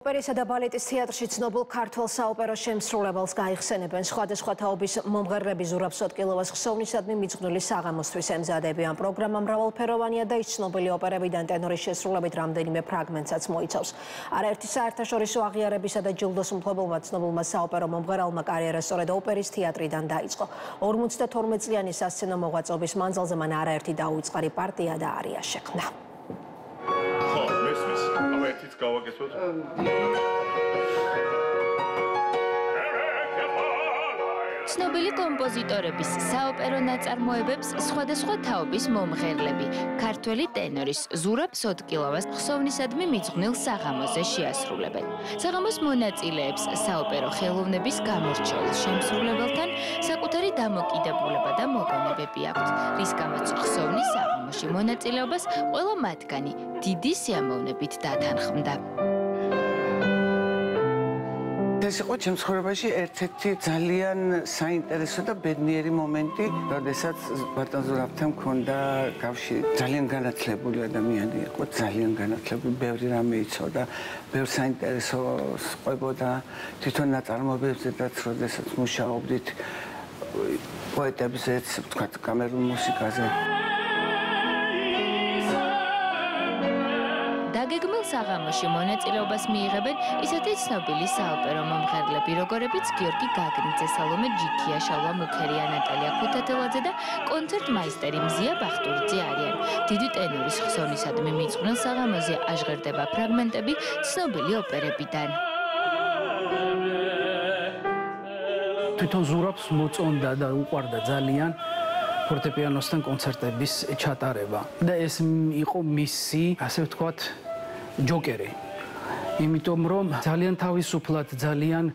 ოპერისა და ბალეტის თეატრში ცნობილ ქართულ საოპერო შემსრულებელს გაიხსენებენ სხვადასხვა თაობის მომღერლები ზურაბ სოტკილოვას ხსოვნისადმი მიძღვნილი საღამოსთვის ემზადებიან. პროგრამა მრავალფეროვანია და ის ცნობილი ოპერებიდან ტენორის შესრულებით რამდენიმე ფრაგმენტსაც მოიცავს. არაერთი საერთაშორისო აღიარებისა და ჯილდოს მფლობელმა ცნობილმა საოპერო მომღერალმა კარიერა სწორედ ოპერის თეატრიდან დაიწყო. 52 წლიანი სასცენო მოღვაწეობის მანძილზე მან არაერთი დაუწყარი პარტია და არია შექმნა. skal være ikke. ცნობილი კომპოზიტორების საოპერო ნაწარმოებებს სხვადასხვა თაობის მომღერლები, ქართველი ტენორის ზურაბ სოტკილოვას ხსოვნისადმი მიძღვნილ საღამოზე შეასრულებენ. საღამოს მონაწილეებს საოპერო ხელოვნების გამორჩეულ შემსრულებელთან საკუთარი დამოკიდებულება და მოგონებები აქვთ, რის გამოც ხსოვნის საღამოში მონაწილეობას ყველა მათგანი დიდი სიამოვნებით დათანხმდა. ეს იყო ჩემს ცხოვრებაში ერთ-ერთი ძალიან საინტერესო და ბედნიერი მომენტი, როდესაც ბატონ ზურაბთან მქონდა კავშირი. ძალიან განათლებული ადამიანი იყო, ძალიან განათლებული, ბევრი რამე იცოდა, ბევრ საინტერესოს ყვებოდა თვითონ ნაწარმოებებზედაც, როდესაც მუშაობდით პოეტებზეც, თქვა კამერულ მუსიკაზე. დაგეგმილ საღამოში მონაწილეობას მიიღებენ ისეთი ცნობილი საოპერო მომღერლები, როგორებიც გიორგი გაგნიძე, სალომე ჯიქია, შალვა მუქერია, ნატალია ქუთათელაძე და კონცერტმაისტერი მზია ბახტურიძე არიან. დიდი ტენორის ხსოვნისადმი მიძღვნილ საღამოზე აჟღერდება ფრაგმენტები ცნობილი ოპერებიდან. თვითონ ზურაბს მოწონდა და უყვარდა ძალიან ფორტეპიანოსთან კონცერტების ჩატარება და ეს იყო მისი, ასე ვთქვათ, ჯოკერი. იმიტომ რომ ძალიან თავისუფლად, ძალიან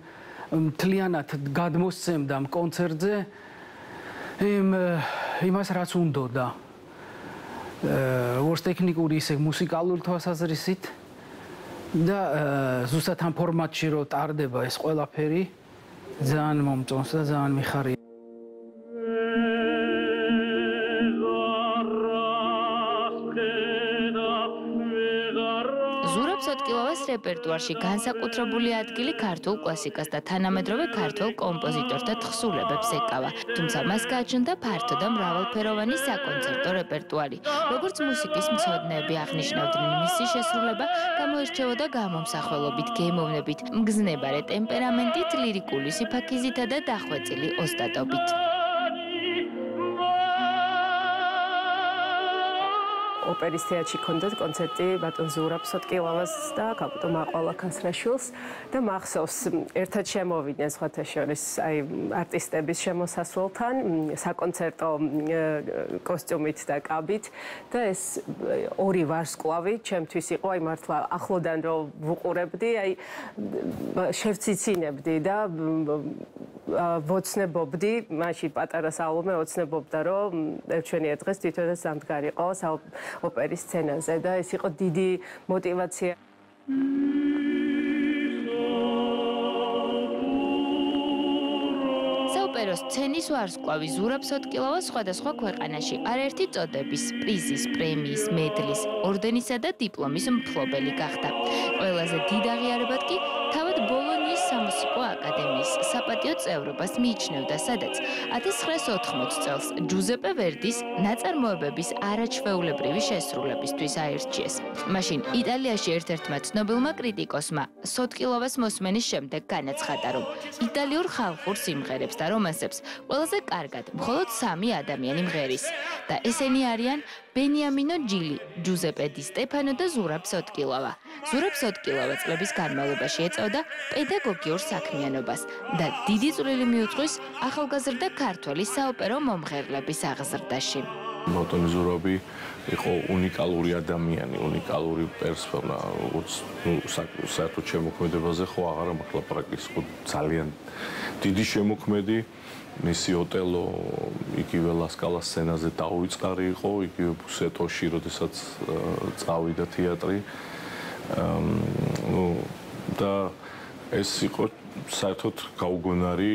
მთლიანად გადმოსცემდა კონცერტზე იმ იმას რაც უნდოდა. აა ვორს ტექნიკური ისე მუსიკალური თვალსაზრისით და ზუსტად ამ ფორმატში რო ტარდება ეს ყველაფერი ძალიან მომწონს და ძალიან მიხარია. სოტკილოვას რეპერტუარში განსაკუთრებული ადგილი ქართულ კლასიკას და თანამედროვე ქართულ კომპოზიტორთა თხზულებებს ეკავა. თუმცა მას გააჩნდა ფართო და მრავალფეროვანი საკონცერტო რეპერტუარი. როგორც მუსიკის მცოდნეები აღნიშნავდნენ, მისი შესრულება გამოირჩეოდა გამომსახველობით, გემოვნებით, მგზნებარე ტემპერამენტით, ლირიკული სიფაქიზითა და დახვეწილი ოსტატობით. ოპერის თეატრში ქონდათ კონცერტი ბატონ ზურაბ სოტკილავას და კაპიტო მაყვალა ქასრაშვილს და მახსოვს ერთად შემოვიდნენ სხვათა შორის აი არტისტების შემოსასვლელთან საკონცერტო კოსტიუმით და კაბით და ეს ორი ვარსკვლავი ჩემთვის იყო აი მართლა ახლოდან რომ ვუყურებდი აი შევციცინებდი და ვოცნებობდი მაშინ პატარა საალომე ოცნებობდა რომ ერთვენია დღეს თვითონაც ამდგარიყო ოპერის სცენაზე და ეს იყო დიდი мотивация. საოპერო სცენის ვარსკვლავი ზურაბს ოტკილავა სხვადასხვა ქვეყანაში არაერთი წოდების, პრიზის, პრემიის, მედლის, ორდენისა და დიპლომის მფლობელი გახდა. ყველაზე დიდ აღიარებად კი თავად ბოლონ სამუსიკო აკადემიის საპატიო წევრობას მიიჩნევდა, სადაც 1980 წელს ჯუზეპე ვერდის ნაწარმოებების არაჩვეულებრივი შესრულებისთვის აირჩიეს. მაშინ იტალიაში ერთ-ერთმა ცნობილმა კრიტიკოსმა სოტკილოვას მოსმენის შემდეგ განაცხადა, რომ იტალიურ ხალხურ სიმღერებს და რომანსებს ყველაზე კარგად მხოლოდ სამი ადამიანი მღერის და ესენი არიან ბენიამინო ჯილი, ჯუზეპე დი სტეფანო და ზურაბ სოტკილოვა. ზურაბ სოტკილოვა წლების განმავლობაში ეწეოდა პედაგოგიურ საქმიანობას და დიდი წვლილი მიუძღვის ახალგაზრდა ქართველი საოპერო მომღერლების აღზრდაში. ბატონი ზურაბი იყო უნიკალური ადამიანი, უნიკალური პერსონა, როგორც ნუ საერთოდ შემოქმედებაზე ხო აღარა მართლა პრაქტიკს ხო ძალიან დიდი შემოქმედი მისი ოტელო იგივე ლასკალას სცენაზე დაუწყარი იყო, იგივე ბუსეტოში, როდესაც წავიდა თეატრი. ნუ და ეს იყო საერთოდ გაუგონარი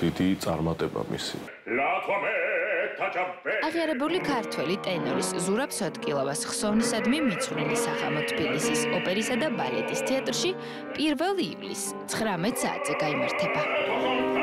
დიდი წარმატება მისი. Აღიარებული ქართველი ტენორის ზურაბ სოტკილოვას ხსოვნისადმი მიძღვნილი საღამო თბილისის ოპერისა და ბალეტის თეატრში 1 ივლისს 19 საათზე გამართება.